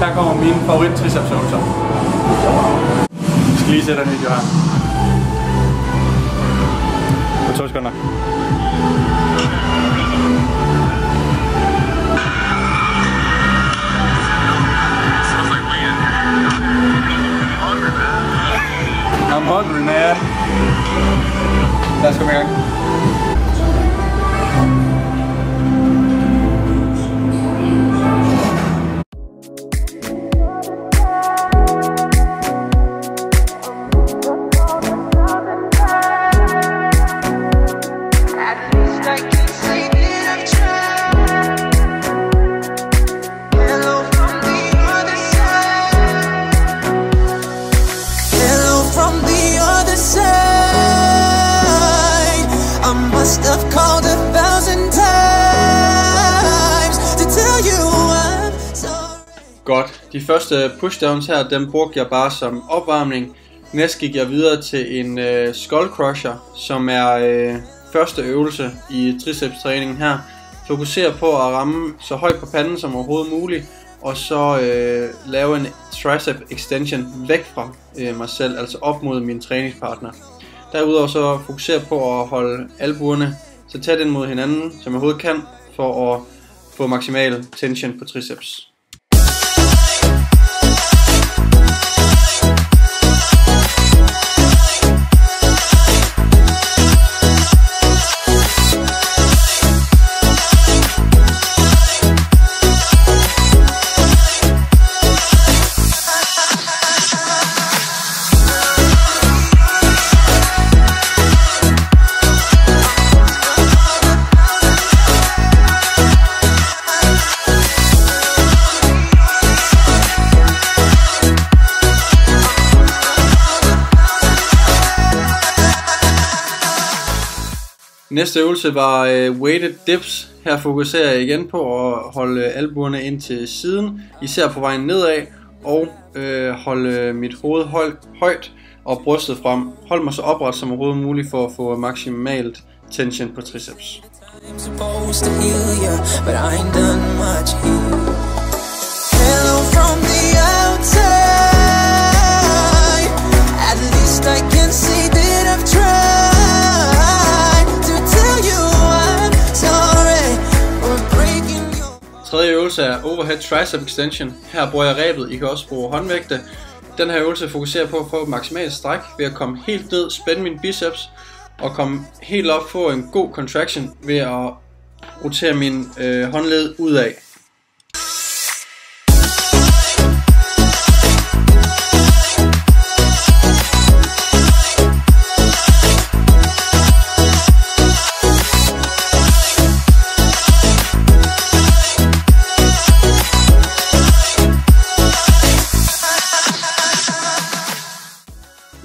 Her kommer mine favorit tricepsøvelser. Jeg skal lige se den video her. På to sekunder. I'm hungry, man. Lad os komme i gang. Must have called a thousand times to tell you I'm sorry. Godt. De første pushdowns her, dem brugte jeg bare som opvarmning. Næst gik jeg videre til en øh, skull crusher, som er øh, første øvelse i triceps-træningen her. Fokuser på at ramme så højt på panden som overhovedet muligt, og så øh, lave en tricep extension væk fra øh, mig selv, altså op mod min træningspartner. Derudover så fokuser på at holde albuerne så tæt ind mod hinanden, som jeg overhovedet kan, for at få maksimal tension på triceps. Næste øvelse var øh, weighted dips. Her fokuserer jeg igen på at holde albuerne ind til siden, især på vejen nedad, og øh, holde mit hoved højt, højt og brystet frem. Hold mig så opret som overhovedet muligt for at få maksimalt tension på triceps. I'm supposed to heal you, but I ain't done much er overhead tricep extension. Her bruger jeg rebet, I kan også bruge håndvægte. Den her øvelse fokuserer på at få maksimalt stræk ved at komme helt ned, spænde min biceps og komme helt op, få en god contraction ved at rotere min øh, håndled udad.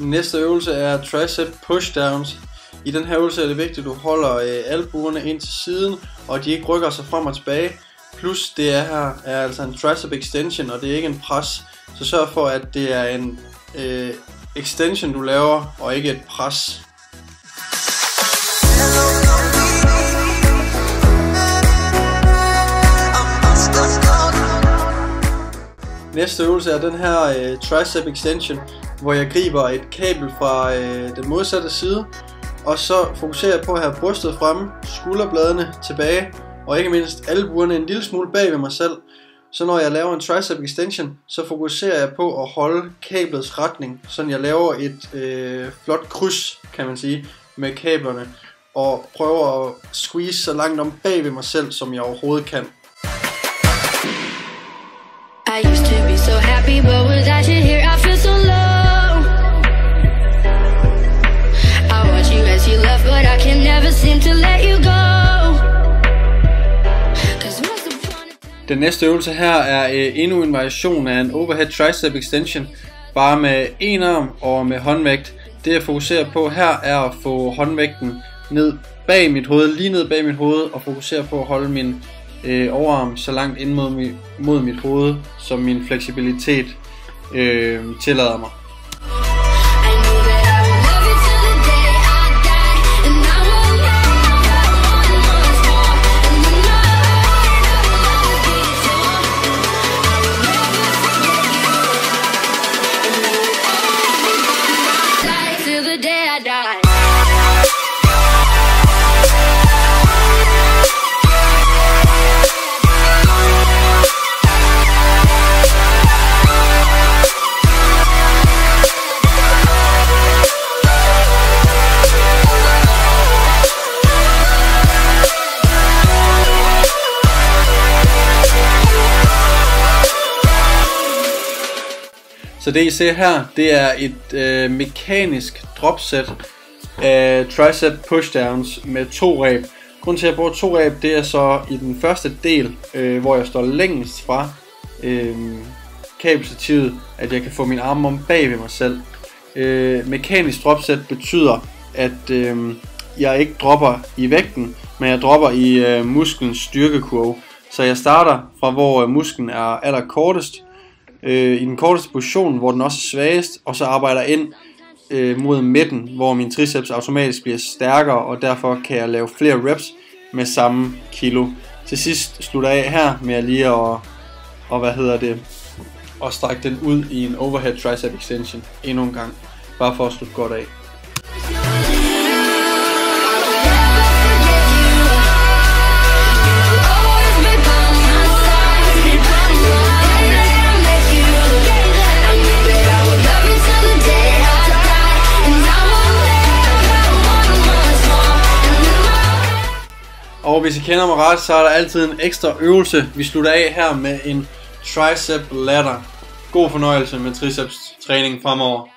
Næste øvelse er tricep pushdowns. I den her øvelse er det vigtigt, at du holder øh, albuerne ind til siden, og de ikke rykker sig frem og tilbage. Plus det er her er altså en tricep extension, og det er ikke en pres. Så sørg for, at det er en øh, extension, du laver, og ikke et pres. Næste øvelse er den her øh, tricep extension, hvor jeg griber et kabel fra øh, den modsatte side, og så fokuserer jeg på at have brystet fremme, skulderbladene tilbage, og ikke mindst albuerne en lille smule bag ved mig selv. Så når jeg laver en tricep extension, så fokuserer jeg på at holde kablets retning, så jeg laver et øh, flot kryds, kan man sige, med kablerne, og prøver at squeeze så langt om bag ved mig selv, som jeg overhovedet kan. I used to be so happy, but without you here, Den næste øvelse her er øh, endnu en variation af en overhead tricep extension, bare med en arm og med håndvægt. Det jeg fokuserer på her er at få håndvægten ned bag mit hoved, lige ned bag mit hoved, og fokusere på at holde min øh, overarm så langt ind mod, mi, mod mit hoved, som min fleksibilitet øh, tillader mig. Så det I ser her, det er et øh, mekanisk dropset af tricep pushdowns med to ræb. Grunden til at jeg bruger to ræb, det er så i den første del, øh, hvor jeg står længst fra øh, kabelstativet, at jeg kan få min arme om bag ved mig selv. Øh, mekanisk dropset betyder, at øh, jeg ikke dropper i vægten, men jeg dropper i øh, musklens styrkekurve. Så jeg starter fra hvor øh, musklen er allerkortest, øh, i den korteste position, hvor den også er svagest, og så arbejder ind øh, mod midten, hvor min triceps automatisk bliver stærkere, og derfor kan jeg lave flere reps med samme kilo. Til sidst slutter jeg af her med lige at, og hvad hedder det, og strække den ud i en overhead tricep extension endnu en gang, bare for at slutte godt af. Hvis I kender mig ret, så er der altid en ekstra øvelse. Vi slutter af her med en tricep ladder. God fornøjelse med triceps træning fremover.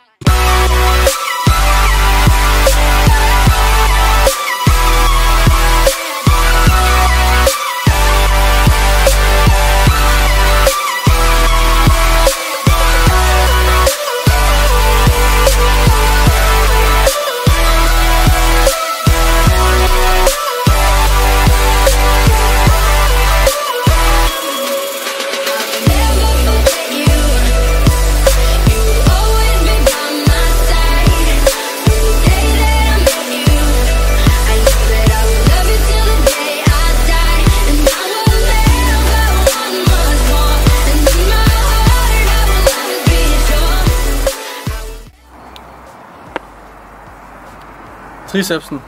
Tricepsen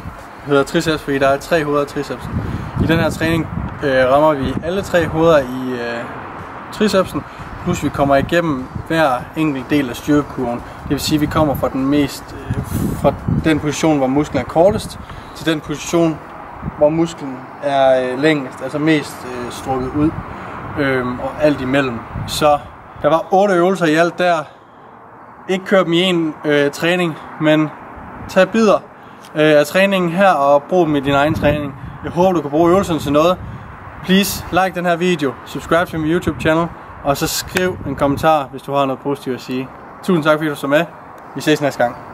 hedder triceps, fordi der er tre hoveder af tricepsen. I den her træning øh, rammer vi alle tre hoveder i øh, tricepsen, plus vi kommer igennem hver enkelt del af styrkekurven. Det vil sige, at vi kommer fra den mest øh, fra den position, hvor musklen er kortest, til den position, hvor musklen er øh, længst, altså mest øh, strukket ud, øh, og alt imellem. Så der var otte øvelser i alt der. Ikke kør dem i en øh, træning, men tag bidder øh, af træningen her og brug dem i din egen træning. Jeg håber, du kan bruge øvelserne til noget. Please like den her video, subscribe til min YouTube channel, og så skriv en kommentar, hvis du har noget positivt at sige. Tusind tak fordi du så med. Vi ses næste gang.